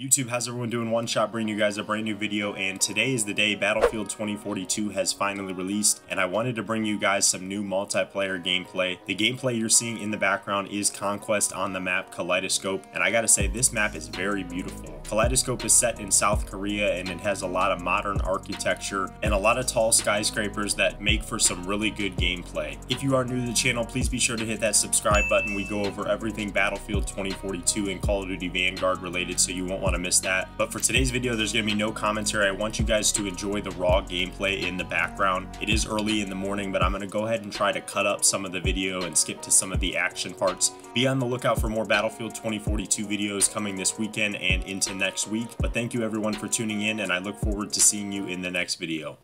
YouTube, how's everyone doing? One Shot bringing you guys a brand new video and today is the day Battlefield 2042 has finally released and I wanted to bring you guys some new multiplayer gameplay. The gameplay you're seeing in the background is Conquest on the map Kaleidoscope and I gotta say this map is very beautiful. Kaleidoscope is set in South Korea and it has a lot of modern architecture and a lot of tall skyscrapers that make for some really good gameplay. If you are new to the channel, please be sure to hit that subscribe button. We go over everything Battlefield 2042 and Call of Duty Vanguard related so you won't want to miss that. But for today's video, there's going to be no commentary. I want you guys to enjoy the raw gameplay in the background. It is early in the morning, but I'm going to go ahead and try to cut up some of the video and skip to some of the action parts. Be on the lookout for more Battlefield 2042 videos coming this weekend and into next week. But thank you everyone for tuning in, and I look forward to seeing you in the next video.